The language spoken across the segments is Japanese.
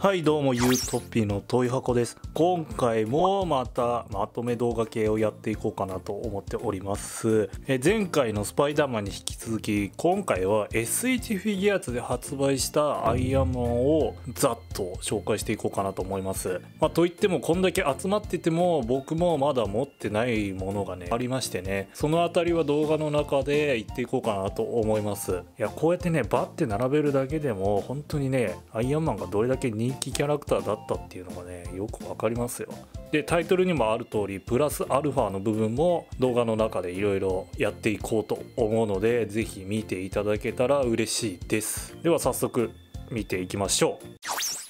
はいどうもゆうとぴのトイハコです。今回もまたまとめ動画系をやっていこうかなと思っております。え前回のスパイダーマンに引き続き今回は SH フィギュアーツで発売したアイアンマンをざっと紹介していこうかなと思います。まあ、といってもこんだけ集まってても僕もまだ持ってないものがねありましてね。その辺りは動画の中で言っていこうかなと思います。いやこうやってねバッて並べるだけでも本当にねアイアンマンがどれだけ人人気キャラクターだったっていうのがねよく分かりますよ。でタイトルにもある通りプラスアルファの部分も動画の中でいろいろやっていこうと思うので是非見ていただけたら嬉しいです。では早速見ていきましょう。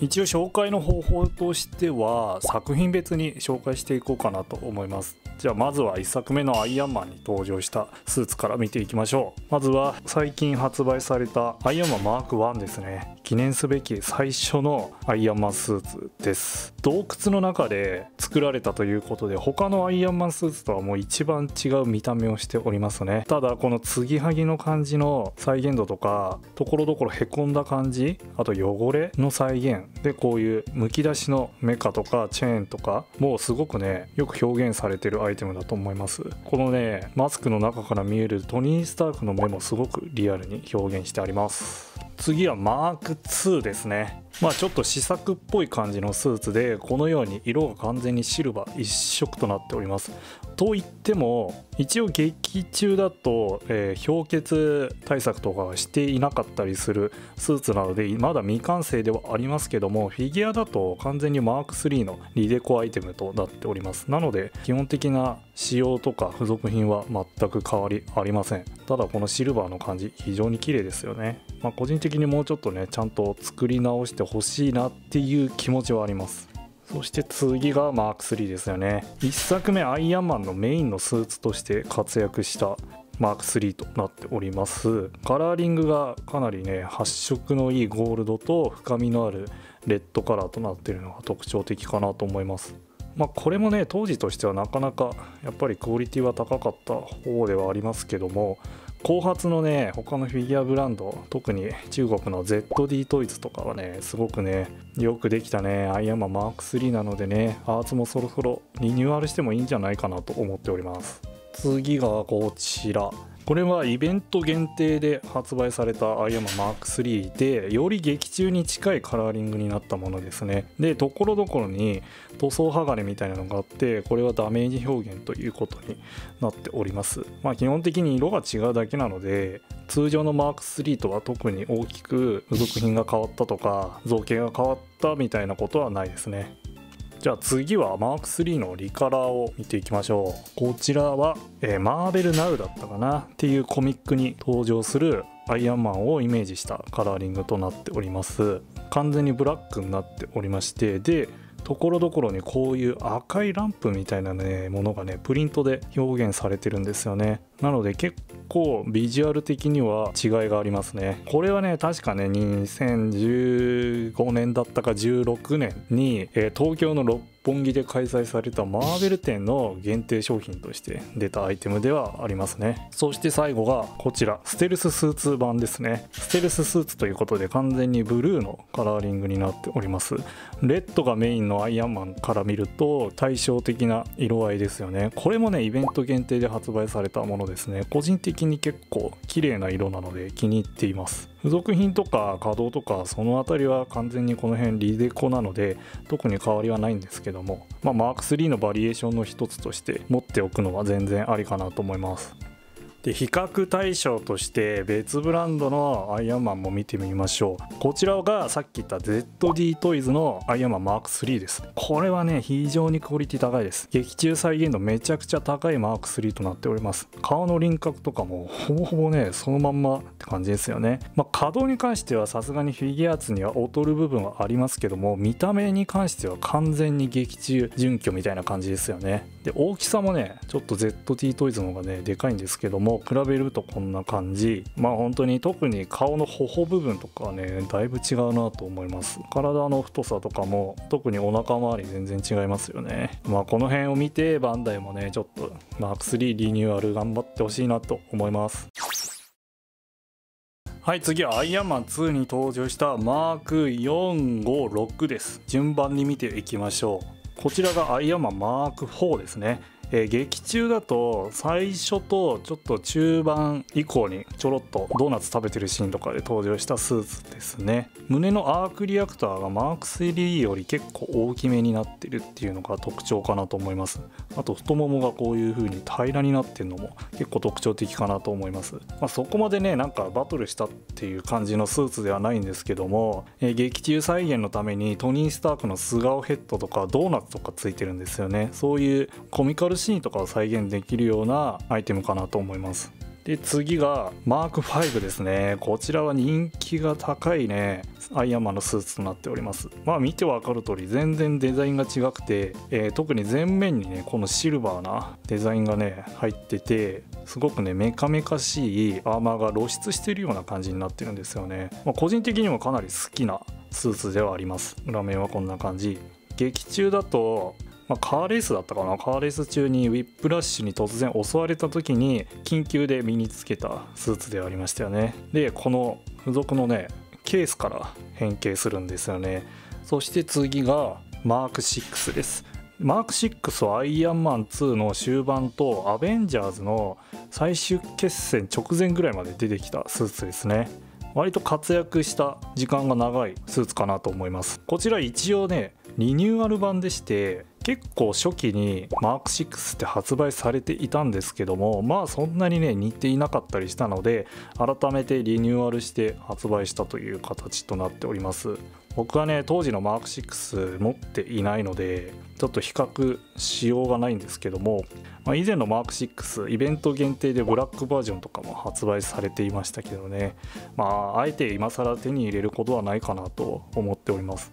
一応紹介の方法としては作品別に紹介していこうかなと思います。じゃあまずは1作目のアイアンマンに登場したスーツから見ていきましょう。まずは最近発売されたアイアンマンマーク1ですね。記念すべき最初のアイアンマンスーツです。洞窟の中で作られたということで他のアイアンマンスーツとはもう一番違う見た目をしておりますね。ただこの継ぎはぎの感じの再現度とかところどころへこんだ感じあと汚れの再現でこういうむき出しのメカとかチェーンとかもうすごくねよく表現されてるアイテムだと思います。このねマスクの中から見えるトニー・スタークの目もすごくリアルに表現してあります。次はマーク2ですね。まあちょっと試作っぽい感じのスーツでこのように色が完全にシルバー一色となっております。と言っても一応劇中だと、えー、氷結対策とかはしていなかったりするスーツなのでまだ未完成ではありますけどもフィギュアだと完全にマーク3のリデコアイテムとなっております。なので基本的な仕様とか付属品は全く変わりありません。ただこのシルバーの感じ非常に綺麗ですよね。まあ、個人的にもうちょっとねちゃんと作り直してほしいなっていう気持ちはあります。そして次がマーク3ですよね。1作目アイアンマンのメインのスーツとして活躍したマーク3となっております。カラーリングがかなりね発色のいいゴールドと深みのあるレッドカラーとなっているのが特徴的かなと思います。まあ、これもね当時としてはなかなかやっぱりクオリティは高かった方ではありますけども後発のね他のフィギュアブランド特に中国の ZD トイズとかはねすごくねよくできたね。アイアンマンマーク3なのでねアーツもそろそろリニューアルしてもいいんじゃないかなと思っております。次がこちら。これはイベント限定で発売されたアイアンマンマーク3でより劇中に近いカラーリングになったものですね。でところどころに塗装剥がれみたいなのがあってこれはダメージ表現ということになっております。まあ基本的に色が違うだけなので通常のマーク3とは特に大きく付属品が変わったとか造形が変わったみたいなことはないですね。じゃあ次はマーク3のリカラーを見ていきましょう。こちらは、えー、マーベルナウだったかなっていうコミックに登場するアイアンマンをイメージしたカラーリングとなっております。完全にブラックになっておりましてでところどころにこういう赤いランプみたいなねものがねプリントで表現されてるんですよね。なので結構ビジュアル的には違いがありますね。これはね確かね2015年だったか16年に、えー、東京の六本木で開催されたマーベル展の限定商品として出たアイテムではありますね。そして最後がこちらステルススーツ版ですね。ステルススーツということで完全にブルーのカラーリングになっております。レッドがメインのアイアンマンから見ると対照的な色合いですよね。これもねイベント限定で発売されたものですね個人的に結構綺麗な色なので気に入っています。付属品とか稼働とかその辺りは完全にこの辺リデコなので特に変わりはないんですけども、まあ、マーク3のバリエーションの一つとして持っておくのは全然ありかなと思います。で比較対象として別ブランドのアイアンマンも見てみましょう。こちらがさっき言った ZD トイズのアイアンマンマーク3です。これはね非常にクオリティ高いです。劇中再現度めちゃくちゃ高いマーク3となっております。顔の輪郭とかもほぼほぼねそのまんまって感じですよね。まあ、稼働に関してはさすがにフィギュアーツには劣る部分はありますけども見た目に関しては完全に劇中準拠みたいな感じですよね。で大きさもねちょっと ZD トイズの方がねでかいんですけども比べるとこんな感じ。まあ本当に特に顔の頬部分とかねだいぶ違うなと思います。体の太さとかも特にお腹周り全然違いますよね。まあこの辺を見てバンダイもねちょっとマーク3リニューアル頑張ってほしいなと思います。はい次はアイアンマン2に登場したマーク456です。順番に見ていきましょう。こちらがアイアンマンマーク4ですね。えー、劇中だと最初とちょっと中盤以降にちょろっとドーナツ食べてるシーンとかで登場したスーツですね。胸のアークリアクターがマーク3より結構大きめになってるっていうのが特徴かなと思います。あと太ももがこういう風に平らになってるのも結構特徴的かなと思います、まあ、そこまでねなんかバトルしたっていう感じのスーツではないんですけども、えー、劇中再現のためにトニー・スタークの素顔ヘッドとかドーナツとかついてるんですよね。そういうコミカルシーンとかを再現できるようなアイテムかなと思います。で次がマーク5ですね。こちらは人気が高いね。アイアンマンのスーツとなっております。まあ見てわかる通り全然デザインが違くて、えー、特に前面にねこのシルバーなデザインがね入っててすごくねメカメカしいアーマーが露出してるような感じになってるんですよね、まあ、個人的にもかなり好きなスーツではあります。裏面はこんな感じ。劇中だとまあ、カーレースだったかな。カーレース中にウィップラッシュに突然襲われた時に緊急で身につけたスーツでありましたよね。でこの付属のねケースから変形するんですよね。そして次がマーク6です。マーク6はアイアンマン2の終盤とアベンジャーズの最終決戦直前ぐらいまで出てきたスーツですね。割と活躍した時間が長いスーツかなと思います。こちら一応ねリニューアル版でして結構初期にマーク6って発売されていたんですけどもまあそんなにね似ていなかったりしたので改めてリニューアルして発売したという形となっております。僕はね当時のマーク6持っていないのでちょっと比較しようがないんですけども、まあ、以前のマーク6イベント限定でブラックバージョンとかも発売されていましたけどねまああえて今更手に入れることはないかなと思っております。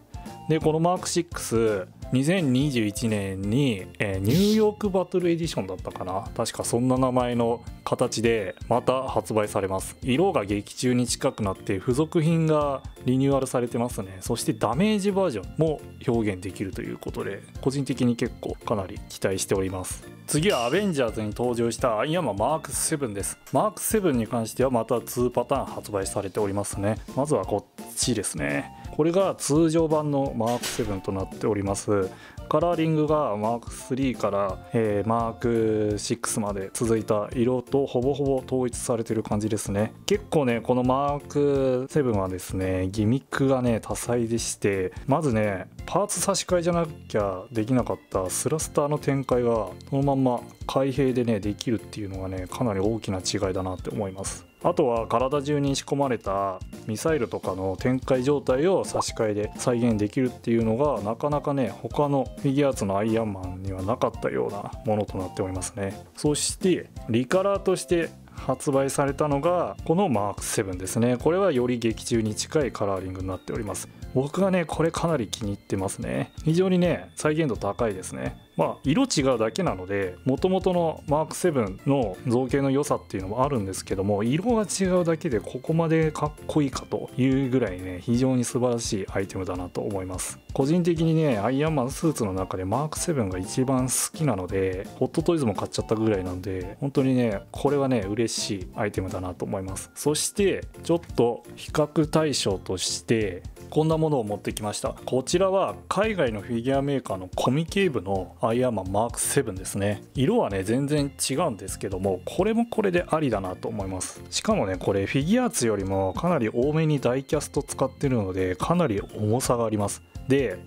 でこのマーク6 2021年に、えー、ニューヨークバトルエディションだったかな。確かそんな名前の形でまた発売されます。色が劇中に近くなって付属品がリニューアルされてますね。そしてダメージバージョンも表現できるということで個人的に結構かなり期待しております。次はアベンジャーズに登場したアイアンマンマーク7です。マーク7に関してはまた2パターン発売されておりますね。まずはこっちですね。これが通常版のマーク7となっております。カラーリングがマーク3から、えー、マーク6まで続いた色とほぼほぼ統一されてる感じですね。結構ねこのマーク7はですねギミックがね多彩でしてまずねパーツ差し替えじゃなきゃできなかったスラスターの展開がそのまんま開閉でねできるっていうのがねかなり大きな違いだなって思いますあとは体中に仕込まれたミサイルとかの展開状態を差し替えで再現できるっていうのがなかなかね他のフィギュアーツのアイアンマンにはなかったようなものとなっておりますね。そしてリカラーとして発売されたのがこのマーク7ですね。これはより劇中に近いカラーリングになっております。僕はねこれかなり気に入ってますね。非常にね再現度高いですね。まあ色違うだけなのでもともとのマーク7の造形の良さっていうのもあるんですけども色が違うだけでここまでかっこいいかというぐらいね非常に素晴らしいアイテムだなと思います。個人的にねアイアンマンスーツの中でマーク7が一番好きなのでホットトイズも買っちゃったぐらいなんで本当にねこれはね嬉しいアイテムだなと思います。そしてちょっと比較対象としてこんなものを持ってきました。こちらは海外のフィギュアメーカーのコミケーブのアイアンマンマーク7ですね。色はね全然違うんですけどもこれもこれでありだなと思います。しかもねこれフィギュアーツよりもかなり多めにダイキャスト使ってるのでかなり重さがあります。で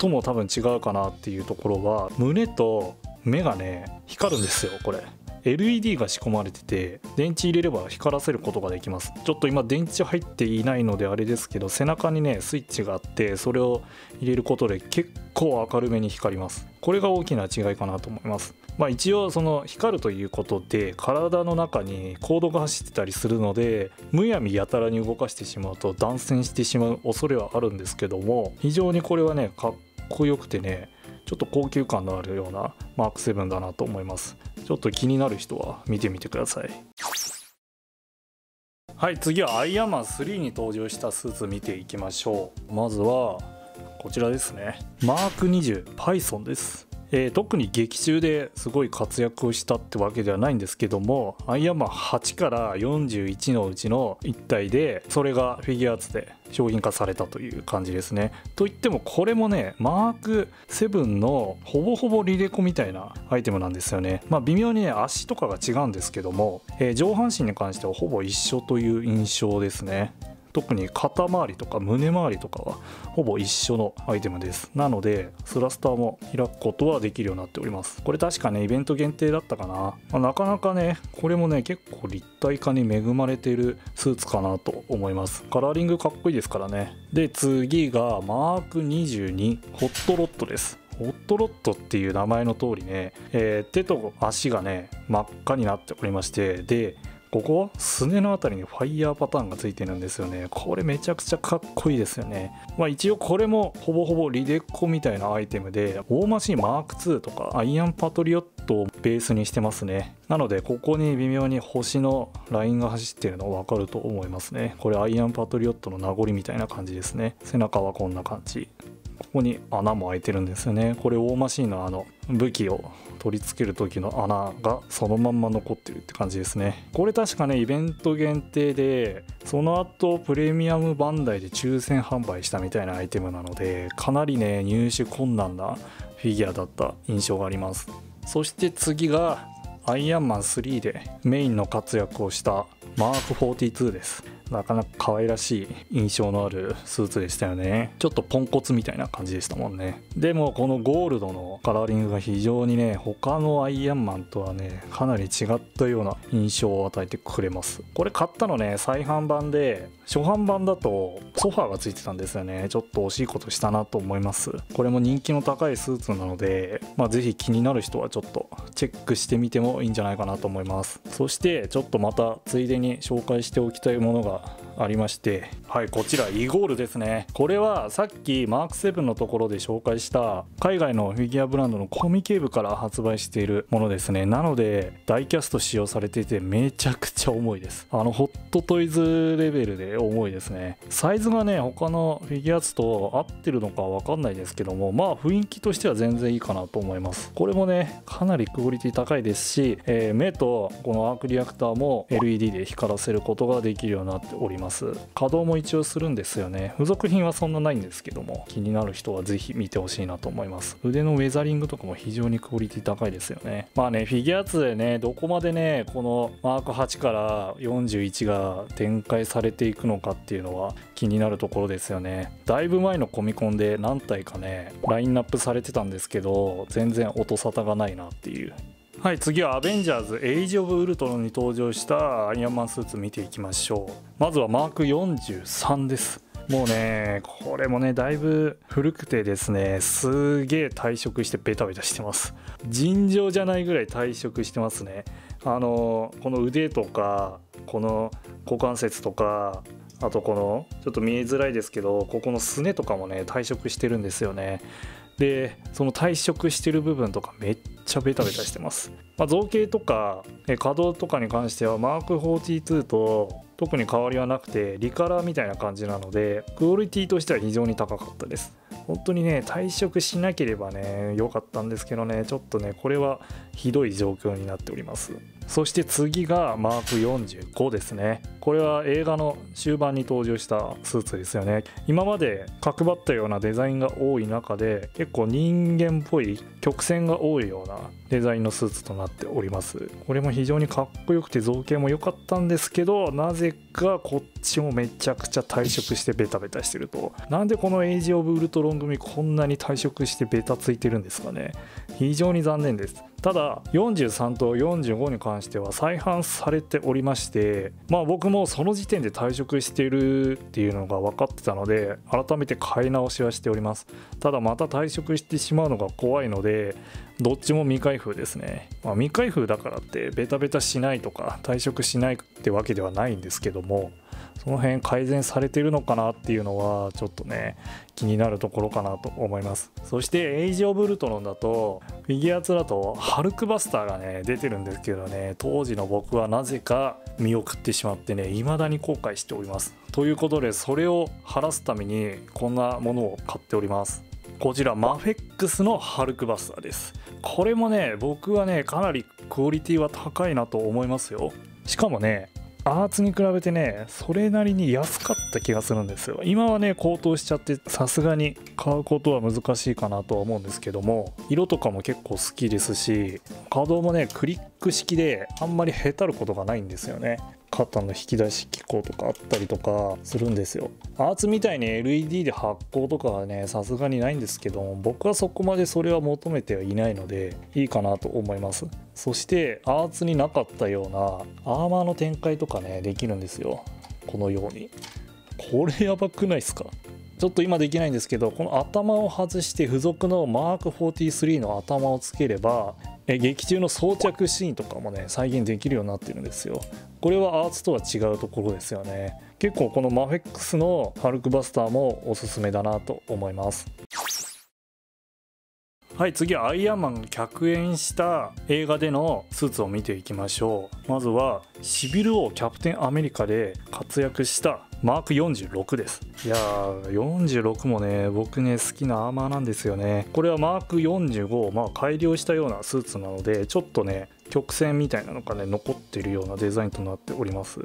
最も多分違うかなっていうところは胸と目がね光るんですよこれ。LED が仕込まれてて電池入れれば光らせることができます。ちょっと今電池入っていないのであれですけど背中にねスイッチがあってそれを入れることで結構明るめに光ります。これが大きな違いかなと思います。まあ一応その光るということで体の中にコードが走ってたりするのでむやみやたらに動かしてしまうと断線してしまう恐れはあるんですけども非常にこれはねかっこよくてねちょっと高級感のあるようなマーク7だなと思います。ちょっと気になる人は見てみてください。はい次はアイアンマン3に登場したスーツ見ていきましょう。まずはこちらですね。マーク20 Python です。えー、特に劇中ですごい活躍をしたってわけではないんですけどもアイアンマン8から41のうちの1体でそれがフィギュアーツで商品化されたという感じですね。といってもこれもねマーク7のほぼほぼリレコみたいなアイテムなんですよね。まあ微妙にね足とかが違うんですけども、えー、上半身に関してはほぼ一緒という印象ですね。特に肩周りとか胸周りとかはほぼ一緒のアイテムです。なのでスラスターも開くことはできるようになっております。これ確かねイベント限定だったかな、まあ、なかなかねこれもね結構立体化に恵まれているスーツかなと思います。カラーリングかっこいいですからね。で次がマーク22ホットロットです。ホットロットっていう名前の通りね、えー、手と足がね真っ赤になっておりましてでここはすねの辺りにファイヤーパターンがついてるんですよね。これめちゃくちゃかっこいいですよね。まあ一応これもほぼほぼリデッコみたいなアイテムで大マシンマーク2とかアイアンパトリオットをベースにしてますね。なのでここに微妙に星のラインが走ってるの分かると思いますね。これアイアンパトリオットの名残みたいな感じですね。背中はこんな感じ。ここに穴も開いてるんですよね。これ大マシンのあの武器を取り付ける時の穴がそのまんま残ってるって感じですね。これ確かねイベント限定でその後プレミアムバンダイで抽選販売したみたいなアイテムなのでかなりね入手困難なフィギュアだった印象があります。そして次がアイアンマン3でメインの活躍をしたマーク42です。なかなか可愛らしい印象のあるスーツでしたよね。ちょっとポンコツみたいな感じでしたもんね。でもこのゴールドのカラーリングが非常にね他のアイアンマンとはねかなり違ったような印象を与えてくれます。これ買ったのね再販版で初版版だとソファーがついてたんですよね。ちょっと惜しいことしたなと思います。これも人気の高いスーツなのでまあ是非気になる人はちょっとチェックしてみてもいいんじゃないかなと思います。そしてちょっとまたついでに紹介しておきたいものがありまして。はいこちらイゴールですね。これはさっきマーク7のところで紹介した海外のフィギュアブランドのコミケーブから発売しているものですね。なのでダイキャスト使用されていてめちゃくちゃ重いです。あのホットトイズレベルで重いですね。サイズがね他のフィギュアツと合ってるのかわかんないですけどもまあ雰囲気としては全然いいかなと思います。これもねかなりクオリティ高いですし、えー、目とこのアークリアクターも LED で光らせることができるようになっております。稼働も一応するんですよね。付属品はそんなないんですけども気になる人は是非見てほしいなと思います。腕のウェザリングとかも非常にクオリティ高いですよね。まあねフィギュア2でねどこまでねこのマーク8から41が展開されていくのかっていうのは気になるところですよね。だいぶ前のコミコンで何体かねラインナップされてたんですけど全然音沙汰がないなっていう。はい次はアベンジャーズエイジ・オブ・ウルトロンに登場したアイアンマンスーツ見ていきましょう。まずはマーク43です。もうねこれもねだいぶ古くてですねすげえ退色してベタベタしてます。尋常じゃないぐらい退色してますね。あのこの腕とかこの股関節とかあとこのちょっと見えづらいですけどここのすねとかもね退色してるんですよね。でその退色してる部分とかめっちゃベタベタしてます、まあ、造形とか稼働とかに関してはマーク42と特に変わりはなくてリカラーみたいな感じなのでクオリティとしては非常に高かったです。本当にね退職しなければね良かったんですけどねちょっとねこれはひどい状況になっております。そして次がマーク45ですね。これは映画の終盤に登場したスーツですよね。今まで角張ったようなデザインが多い中で結構人間っぽい曲線が多いようなデザインのスーツとなっております。これも非常にかっこよくて造形も良かったんですけどなぜかこっちもめちゃくちゃ退色してベタベタしてると。なんでこのエイジ・オブ・ウルトロン組こんなに退色してベタついてるんですかね。非常に残念です。ただ43と45に関しては再販されておりましてまあ僕もその時点で退職してるっていうのが分かってたので改めて買い直しはしております。ただまた退職してしまうのが怖いのでどっちも未開封ですね、まあ、未開封だからってベタベタしないとか退職しないってわけではないんですけどもその辺改善されてるのかなっていうのはちょっとね気になるところかなと思います。そしてエイジ・オブ・ルトロンだとフィギュア2だとハルクバスターがね出てるんですけどね当時の僕はなぜか見送ってしまってね未だに後悔しております。ということでそれを晴らすためにこんなものを買っております。こちらマフェックスのハルクバスターです。これもね僕はねかなりクオリティは高いなと思いますよ。しかもねアーツに比べてねそれなりに安かった気がするんですよ。今はね高騰しちゃってさすがに買うことは難しいかなとは思うんですけども色とかも結構好きですし稼働もねクリック式であんまりへたることがないんですよね。肩の引き出し機構とかあったりとかするんですよ。アーツみたいに LED で発光とかはねさすがにないんですけど僕はそこまでそれは求めてはいないのでいいかなと思います。そしてアーツになかったようなアーマーの展開とかねできるんですよ。このように。これやばくないですか？ちょっと今できないんですけどこの頭を外して付属のマーク43の頭をつければえ劇中の装着シーンとかもね再現できるようになってるんですよ。これはアーツとは違うところですよね。結構このマフェックスのハルクバスターもおすすめだなと思います。はい次はアイアンマンが客演した映画でのスーツを見ていきましょう。まずはシビル王キャプテンアメリカで活躍したマーク46です。いやー46もね僕ね好きなアーマーなんですよね。これはマーク45をまあ改良したようなスーツなのでちょっとね曲線みたいなのがね残ってるようなデザインとなっております。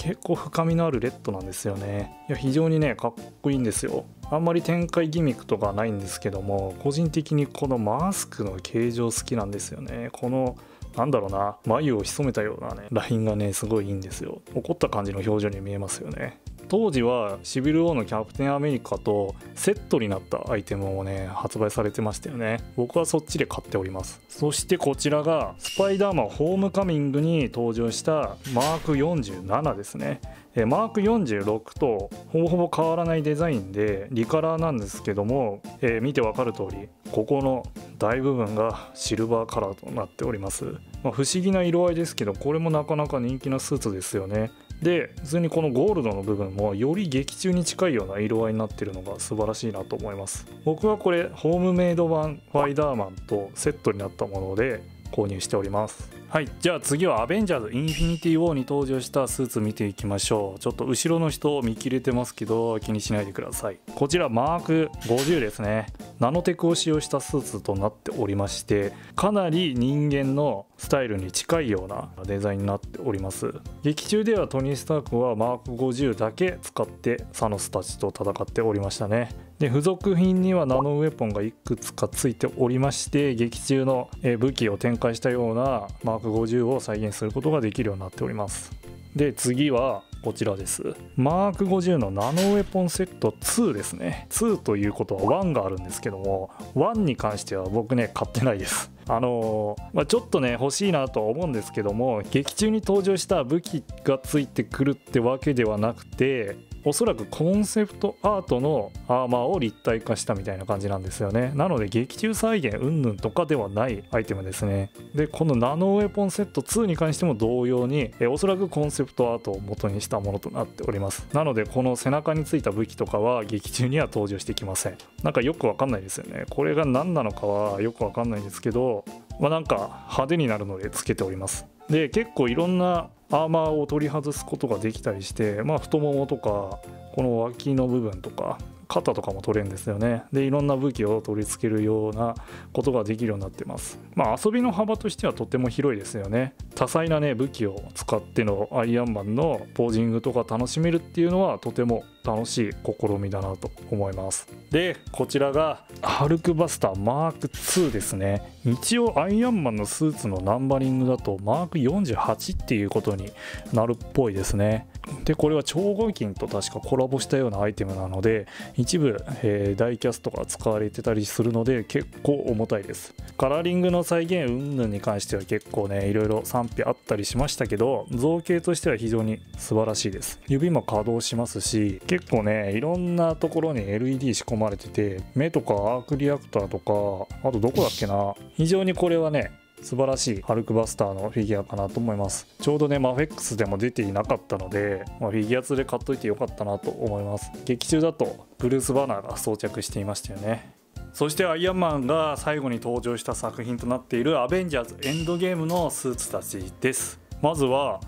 結構深みのあるレッドなんですよね。いや非常にねかっこいいんですよ。あんまり展開ギミックとかないんですけども個人的にこのマスクの形状好きなんですよね。このなんだろうな眉を潜めたようなねラインがねすごいいいんですよ。怒った感じの表情に見えますよね。当時はシビル王のキャプテンアメリカとセットになったアイテムもね発売されてましたよね。僕はそっちで買っております。そしてこちらがスパイダーマンホームカミングに登場したマーク47ですね。えマーク46とほぼほぼ変わらないデザインでリカラーなんですけども、えー、見てわかる通りここの大部分がシルバーカラーとなっております、まあ、不思議な色合いですけどこれもなかなか人気なスーツですよね。で普通にこのゴールドの部分もより劇中に近いような色合いになってるのが素晴らしいなと思います。僕はこれホームメイド版ファイダーマンとセットになったもので購入しております。はい。じゃあ次はアベンジャーズインフィニティ・ウォーに登場したスーツ見ていきましょう。ちょっと後ろの人見切れてますけど気にしないでください。こちらマーク50ですね。ナノテクを使用したスーツとなっておりましてかなり人間のスタイルに近いようなデザインになっております。劇中ではトニー・スタークはマーク50だけ使ってサノスたちと戦っておりましたね。で付属品にはナノウェポンがいくつかついておりまして劇中の武器を展開したようなマーク50を再現することができるようになっております。で次はこちらです。マーク50のナノウェポンセット2ですね。2ということは1があるんですけども1に関しては僕ね買ってないです。あのー、まあ、ちょっとね欲しいなとは思うんですけども劇中に登場した武器がついてくるってわけではなくておそらくコンセプトアートのアーマーを立体化したみたいな感じなんですよね。なので劇中再現云々とかではないアイテムですね。でこのナノウェポンセット2に関しても同様にえおそらくコンセプトアートを元にしたものとなっております。なのでこの背中についた武器とかは劇中には登場してきません。なんかよくわかんないですよね。これが何なのかはよくわかんないんですけどまあなんか派手になるのでつけております。で結構いろんなアーマーを取り外すことができたりしてまあ太ももとかこの脇の部分とか肩とかも取れるんですよね。でいろんな武器を取り付けるようなことができるようになってます。まあ遊びの幅としてはとても広いですよね。多彩なね武器を使ってのアイアンマンのポージングとか楽しめるっていうのはとても楽しい試みだなと思います。でこちらがハルクバスターマーク2ですね。一応アイアンマンのスーツのナンバリングだとマーク48っていうことになるっぽいですね。でこれは超合金と確かコラボしたようなアイテムなので一部、えー、ダイキャストが使われてたりするので結構重たいです。カラーリングの再現云々に関しては結構ねいろいろ賛否あったりしましたけど造形としては非常に素晴らしいです。指も稼働しますし結構ねいろんなところに LED 仕込まれてて目とかアークリアクターとかあとどこだっけな非常にこれはね素晴らしいハルクバスターのフィギュアかなと思います。ちょうどねマフェックスでも出ていなかったので、まあ、フィギュア2で買っといてよかったなと思います。劇中だとブルース・バナーが装着していましたよね。そしてアイアンマンが最後に登場した作品となっているアベンジャーズエンドゲームのスーツたちです。まずは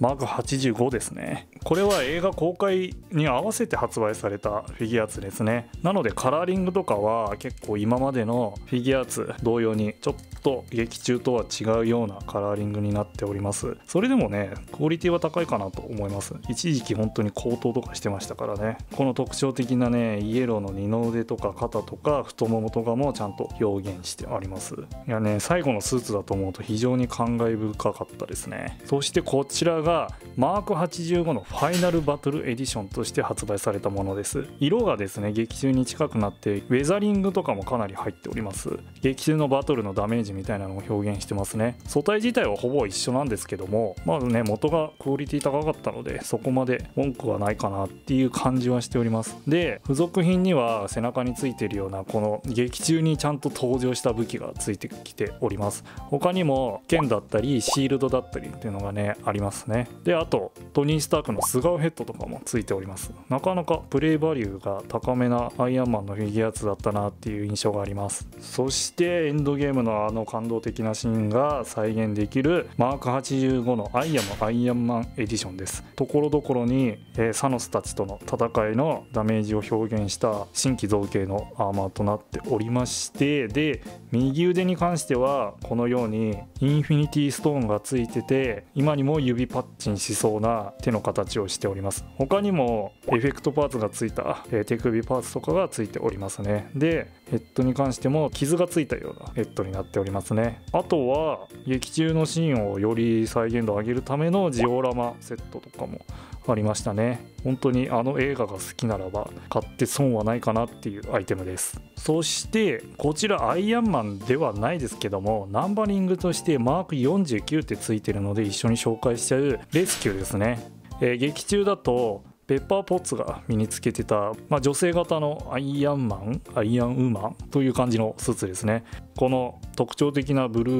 マーク85ですね。これは映画公開に合わせて発売されたフィギュアーツですね。なのでカラーリングとかは結構今までのフィギュアーツ同様にちょっと劇中とは違うようなカラーリングになっております。それでもねクオリティは高いかなと思います。一時期本当に高騰とかしてましたからね。この特徴的なねイエローの二の腕とか肩とか太ももとかもちゃんと表現してあります。いやね最後のスーツだと思うと非常に感慨深かったですね。そしてこちらがマーク85のファイナルバトルエディションとして発売されたものです。色がですね劇中に近くなってウェザリングとかもかなり入っております。劇中のバトルのダメージみたいなのを表現してますね。素体自体はほぼ一緒なんですけどもまずね元がクオリティ高かったのでそこまで文句はないかなっていう感じはしております。で付属品には背中についてるようなこの劇中にちゃんと登場した武器がついてきております。他にも剣だったりシールドだったりっていうのがねあります。ね。であとトニー・スタークの素顔ヘッドとかもついております。なかなかプレイバリューが高めなアイアンマンのフィギュアーツだったなっていう印象があります。そしてエンドゲームのあの感動的なシーンが再現できるマーク85のアイアムアイアンマンエディションです。ところどころに、えー、サノスたちとの戦いのダメージを表現した新規造形のアーマーとなっておりましてで右腕に関してはこのようにインフィニティストーンがついてて今にも指パッチンしそうな手の形をしております。他にもエフェクトパーツがついた、えー、手首パーツとかがついておりますね。でヘッドに関しても傷がついたようなヘッドになっておりますね。あとは劇中のシーンをより再現度上げるためのジオラマセットとかもありましたね。本当にあの映画が好きならば買って損はないかなっていうアイテムです。そしてこちらアイアンマンではないですけどもナンバリングとしてマーク49ってついてるので一緒に紹介しちゃうレスキューですね、えー、劇中だとペッパーポッツが身につけてた、まあ、女性型のアイアンマンアイアンウーマンという感じのスーツですね。この特徴的なブル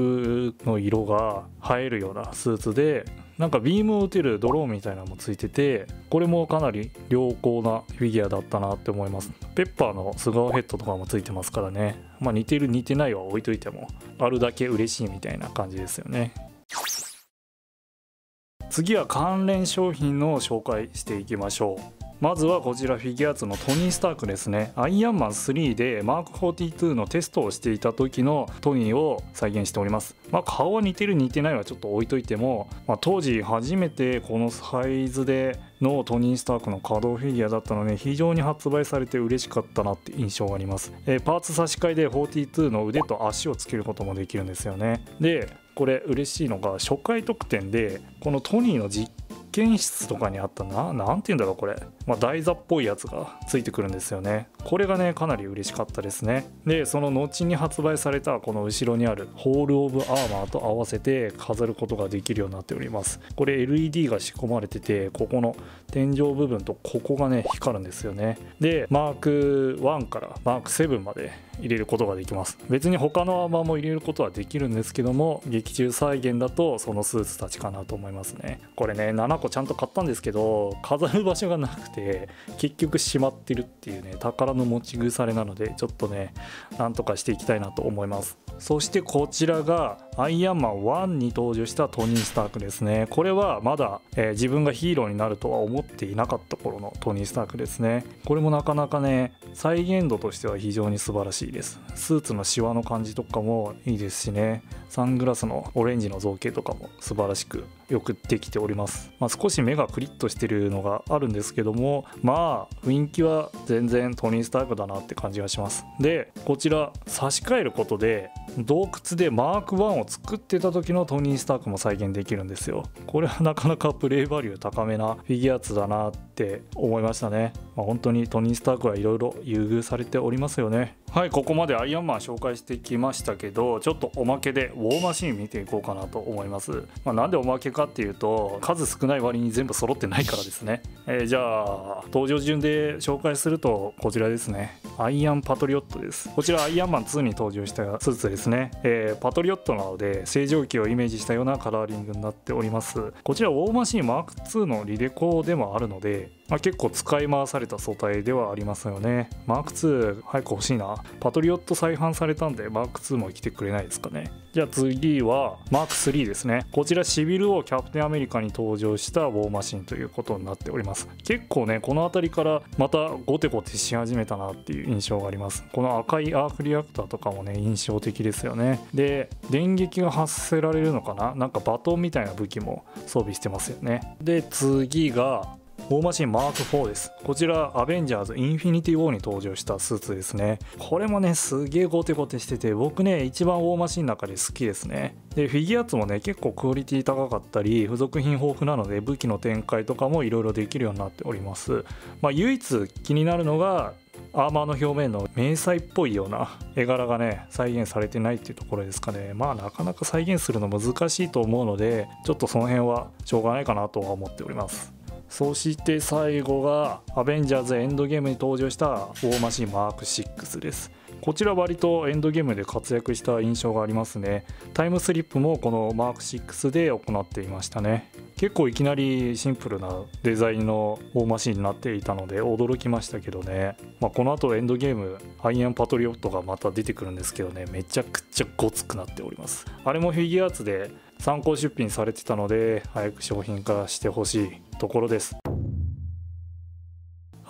ーの色が映えるようなスーツでなんかビームを打てるドローンみたいなのもついててこれもかなり良好なフィギュアだったなって思います。ペッパーの素顔ヘッドとかもついてますからね。まあ似てる似てないは置いといてもあるだけ嬉しいみたいな感じですよね。次は関連商品の紹介していきましょう。まずはこちらフィギュアーツのトニー・スタークですね。アイアンマン3でマーク42のテストをしていた時のトニーを再現しております。まあ顔は似てる似てないはちょっと置いといても、まあ、当時初めてこのサイズでのトニー・スタークの稼働フィギュアだったので非常に発売されて嬉しかったなって印象があります、えー、パーツ差し替えで42の腕と足をつけることもできるんですよね。でこれ嬉しいのが初回特典でこのトニーの実験室とかにあったな何て言うんだろうこれ、まあ、台座っぽいやつがついてくるんですよね。これがねかなり嬉しかったですね。でその後に発売されたこの後ろにあるホール・オブ・アーマーと合わせて飾ることができるようになっております。これ LED が仕込まれててここの天井部分とここがね光るんですよね。でマーク1からマーク7まで入れることができます。別に他のアーマーも入れることはできるんですけども劇中再現だとそのスーツたちかなと思いますね。これね7個ちゃんと買ったんですけど飾る場所がなくて結局しまってるっていうね宝の持ち腐れなのでちょっとねなんとかしていきたいなと思います。そしてこちらがアイアンマン1に登場したトニー・スタークですね。これはまだ、えー、自分がヒーローになるとは思っていなかった頃のトニー・スタークですね。これもなかなかね再現度としては非常に素晴らしいです。スーツのシワの感じとかもいいですしね。サングラスのオレンジの造形とかも素晴らしくよくできております、まあ、少し目がクリッとしてるのがあるんですけどもまあ雰囲気は全然トニー・スタークだなって感じがします。でこちら差し替えることで洞窟でマーク1を作ってた時のトニー・スタークも再現できるんですよ。これはなかなかプレイバリュー高めなフィギュアーツだなって思いましたね、まあ、本当にトニー・スタークはいろいろ優遇されておりますよね。はいここまでアイアンマン紹介してきましたけどちょっとおまけでウォーマシーン見ていこうかなと思います、まあ、なんでおまけかっていうと数少ない割に全部揃ってないからですね、えー、じゃあ登場順で紹介するとこちらですね。アイアンパトリオットです。こちらアイアンマン2に登場したスーツですね、えー、パトリオットなので正常期をイメージしたようなカラーリングになっております。こちらウォーマシーンマーク2のリレコーでもあるのでまあ、結構使い回された素体ではありますよね。マーク2早く欲しいな。パトリオット再販されたんでマーク2も来てくれないですかね。じゃあ次はマーク3ですね。こちらシビルをキャプテンアメリカに登場したウォーマシンということになっております。結構ね、この辺りからまたゴテゴテし始めたなっていう印象があります。この赤いアークリアクターとかもね、印象的ですよね。で、電撃が発せられるのかな？なんかバトンみたいな武器も装備してますよね。で、次がウォーマシンマーク4です。こちら、アベンジャーズインフィニティ・ウォーに登場したスーツですね。これもね、すげえゴテゴテしてて、僕ね、一番ウォーマシンの中で好きですね。で、フィギュアーツもね、結構クオリティ高かったり、付属品豊富なので、武器の展開とかもいろいろできるようになっております。まあ、唯一気になるのが、アーマーの表面の迷彩っぽいような絵柄がね再現されてないっていうところですかねまあなかなか再現するの難しいと思うのでちょっとその辺はしょうがないかなとは思っておりますそして最後がアベンジャーズエンドゲームに登場したウォーマシンマーク6です。こちら割とエンドゲームで活躍した印象がありますね。タイムスリップもこのマーク6で行っていましたね。結構いきなりシンプルなデザインのウォーマシンになっていたので驚きましたけどね、まあ、この後エンドゲームアイアンパトリオットがまた出てくるんですけどねめちゃくちゃごつくなっておりますあれもフィギュアーツで参考出品されてたので早く商品化してほしいところです。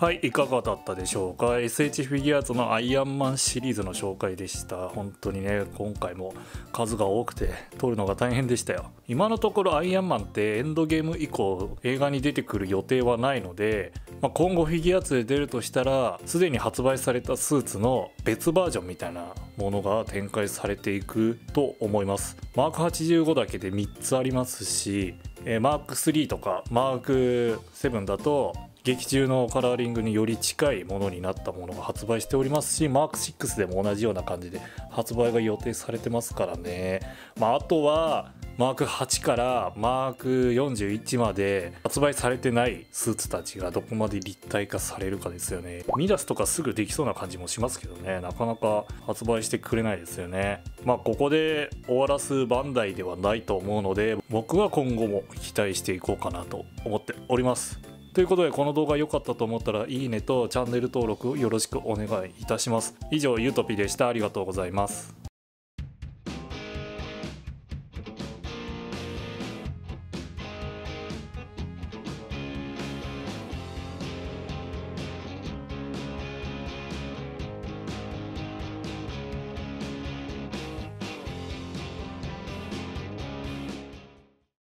はいいかがだったでしょうか？SH フィギュアーツのアイアンマンシリーズの紹介でした。本当にね今回も数が多くて撮るのが大変でしたよ。今のところアイアンマンってエンドゲーム以降映画に出てくる予定はないので、まあ、今後フィギュアーツで出るとしたらすでに発売されたスーツの別バージョンみたいなものが展開されていくと思います。マーク85だけで3つありますしえマーク3とかマーク7だと劇中のカラーリングにより近いものになったものが発売しておりますしマーク6でも同じような感じで発売が予定されてますからね、まあ、あとはマーク8からマーク41まで発売されてないスーツたちがどこまで立体化されるかですよね。ミダスとかすぐできそうな感じもしますけどね。なかなか発売してくれないですよね。まあここで終わらすバンダイではないと思うので僕は今後も期待していこうかなと思っております。ということでこの動画良かったと思ったらいいねとチャンネル登録よろしくお願いいたします。以上ゆうとぴでした。ありがとうございます。